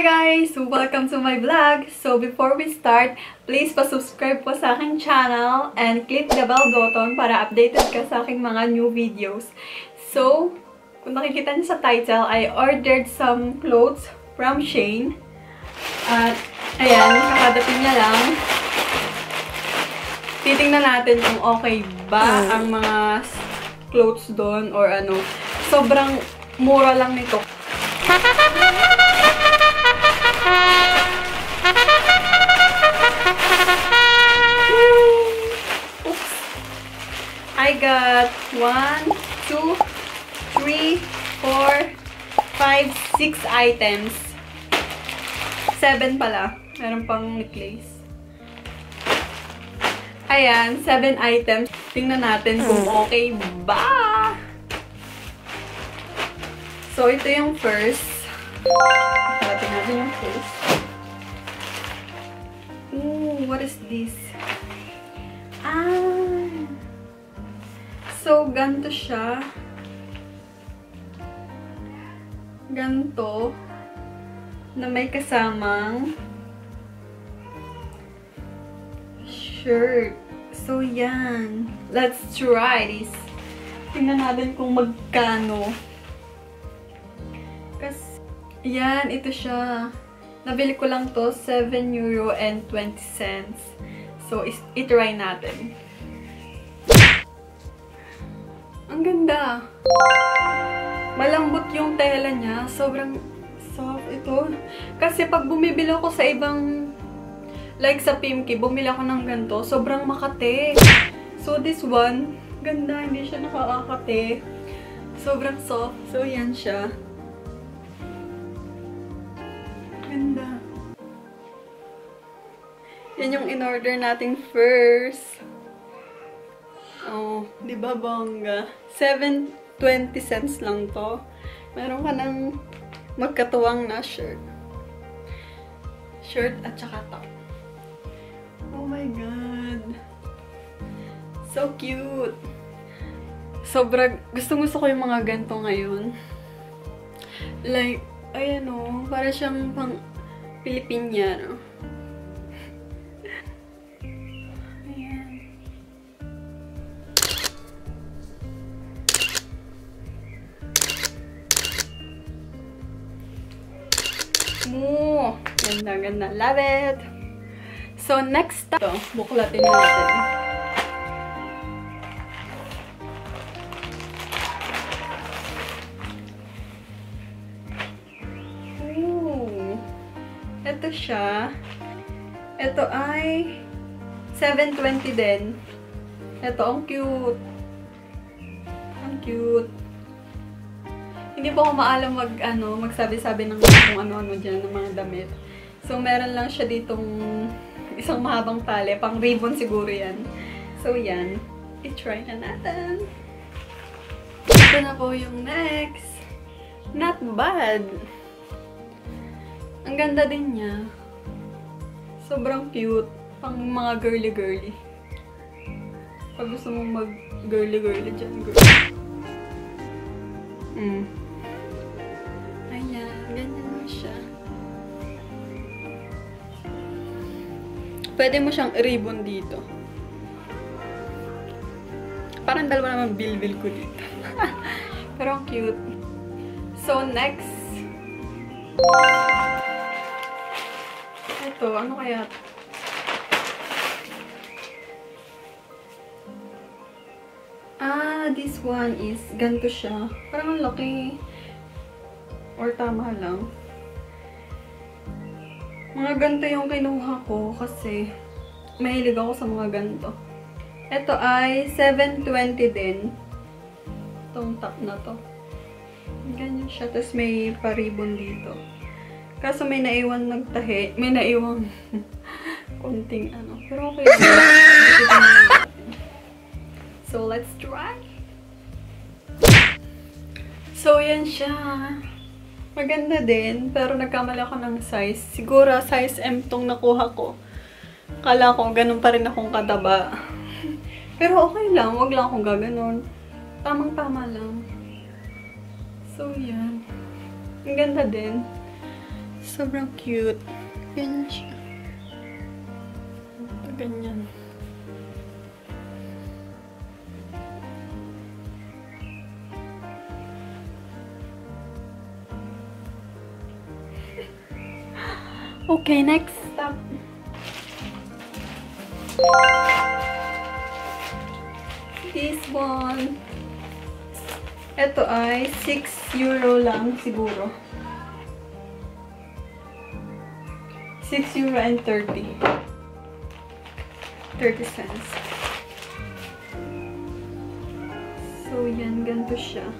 Hi guys! Welcome to my vlog! So before we start, please pa-subscribe po sa aking channel and click the bell button para updated ka sa aking mga new videos. So, kung nakikita niyo sa title, I ordered some clothes from Shane. At, ayan, kakadating niya lang. Titingnan natin kung okay ba ang mga clothes doon or ano. Sobrang mura lang nito. Got one, two, three, four, five, six items. Seven pala. Meron pang necklace. Ayan, seven items. Tingnan natin kung okay ba. So, ito yung first. Harapin natin yung first. Ooh, what is this? Ah! So, ganito siya. Ganito. Na may kasamang shirt. So, yan. Let's try this. Tingnan natin kung magkano. Kasi, yan, ito siya. Nabili ko lang to, 7 euro and 20 cents. So, itry natin. Ang ganda. Malambot yung tela niya. Sobrang soft ito. Kasi pag bumibili ako sa ibang, like sa Pimki, bumili ako ng ganito, sobrang makate. So, this one, ganda. Hindi siya nakakakate. Sobrang soft. So, yan siya. Ganda. Yan yung in-order natin first. Oh, di ba bongga? 7.20 cents lang to. Meron ka ng magkatuwang na shirt. Shirt at saka top. Oh my God. So cute. Sobra, gustong gusto ko yung mga ganito ngayon. Like, ayan o, para siyang pang Pilipiniano. Mo! Ganda, ganda. Love it! So, next to, buklatin natin. Ooh. Ito siya. Ito ay 720 din. Ito, ang cute. Ang cute. Hindi po ako maalam mag, ano, magsabi-sabi ng kung ano-ano dyan, ng mga damit. So, meron lang siya ditong isang mahabang tali. Pang ribbon siguro yan. So, yan. I-try na natin. Ito na po yung next. Not bad. Ang ganda din niya. Sobrang cute. Pang mga girly-girly. Pag gusto mong mag girly-girly dyan, girl. Mm. Ganyan na siya. Pwede mo siyang ribbon dito. Parang dalawa naman bilbil ko dito. Pero cute. So, next. Ito, ano kaya? Ah, this one is, ganito siya. Parang ang laki. Or tama lang. Mga ganito yung kinuha ko kasi mahilig ako sa mga ganito. Ito ay 720 din. Itong top na to. Ganyan siya. Tapos may paribon dito. Kaso may naiwan nagtahi. May naiwan konting ano. Pero okay. So, let's try. So, yan siya. Maganda din. Pero nagkamali ako ng size. Siguro, size M tong nakuha ko. Kala ko, ganun pa rin akong kadaba. Pero okay lang. Wag lang akong gaganon. Tamang-tama lang. So, yan. Ang ganda din. Sobrang cute. Ganyan siya. Ganyan. Okay, next stop. This one. Ito ay 6 euro lang siguro. 6 euro and 30. 30 cents. So, yan. Ganito siya.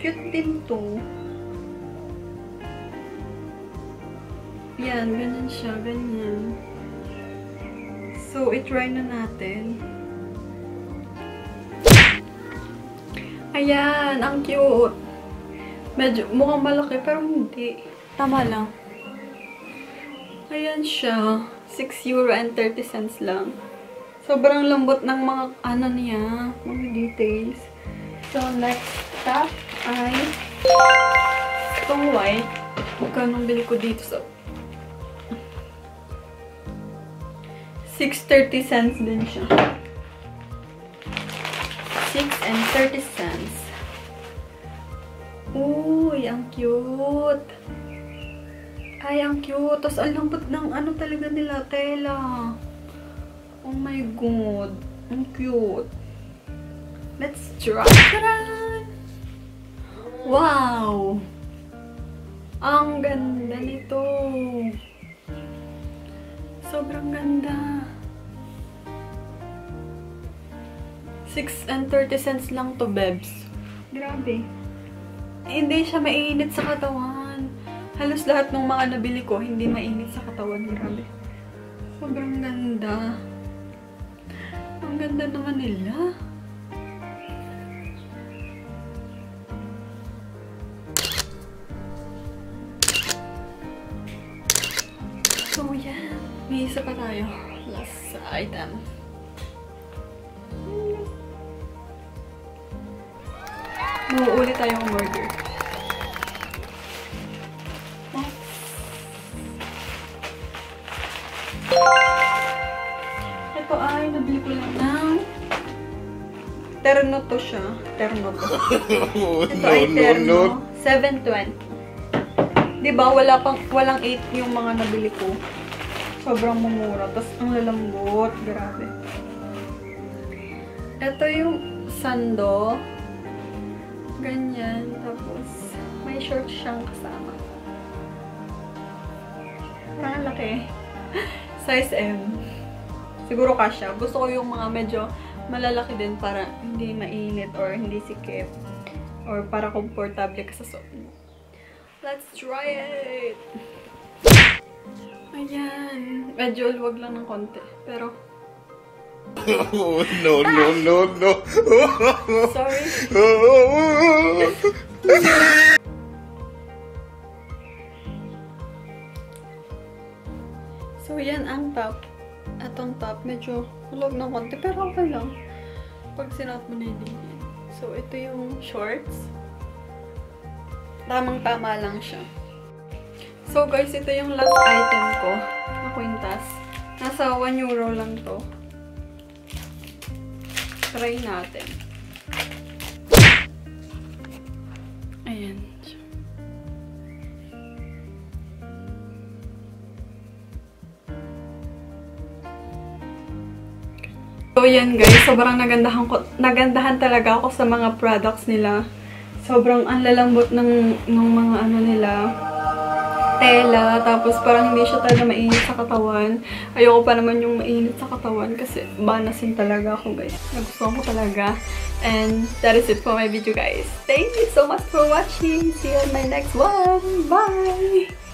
Cute din to. Yan. Ganyan siya. Ganyan. So, itry na natin. Ayan. Ang cute. Medyo, mukhang malaki, pero hindi. Tama lang. Ayan siya. 6 euro and 30 cents lang. Sobrang lambot ng mga, ano niya, mga details. So, next stop ay itong white. Magkano bili ko dito sa 6.30 cents din siya. 6 and 30 cents. Uy, ang cute. Ay, ang cute. Tapos, ang lambot ng ano talaga nila, tela. Oh my god. Ang cute. Let's try. Taran! Wow! Ang ganda nito. Sobrang ganda. 6 and 30 cents lang to, Bebs. Grabe. Hindi siya mainit sa katawan. Halos lahat ng mga nabili ko, hindi mainit sa katawan. Grabe. Sobrang ganda. Ang ganda naman nila. So, yan. May isa pa tayo. Last item. Muuuli tayong order. Ito ay nabili ko lang ng Terno to siya. Terno to. Ito ay Terno. 720. Diba, wala pang, walang 8 yung mga nabili ko. Sobrang mumura. Tapos, ang lalambot. Grabe. Ito yung sando. Ganyan. Tapos, may short siyang kasama. Parang laki. Size M. Siguro kasha. Gusto ko yung mga medyo malalaki din para hindi mainit or hindi sikip. Or para komportable ka sa suot mo. Let's try it! Ayan. Medyo luwag lang ng konti. Pero, no, no, no, no. sorry. So, yan ang top. Atong top, medyo hulog ng konti, pero okay lang. Pag sinuot mo na. So, ito yung shorts. Tamang-tama lang siya. So, guys, ito yung last item ko na kwintas. Nasa 1 euro lang to. Try natin. Ayan. So, yan guys. Sobrang nagandahan, ko, nagandahan talaga ako sa mga products nila. Sobrang ang lalambot ng, ng mga ano nila, tela. Tapos parang hindi siya talaga mainit sa katawan. Ayoko pa naman yung mainit sa katawan kasi banasin talaga ako guys. Nagustuhan ko talaga. And that is it for my video guys. Thank you so much for watching. See you on my next one. Bye!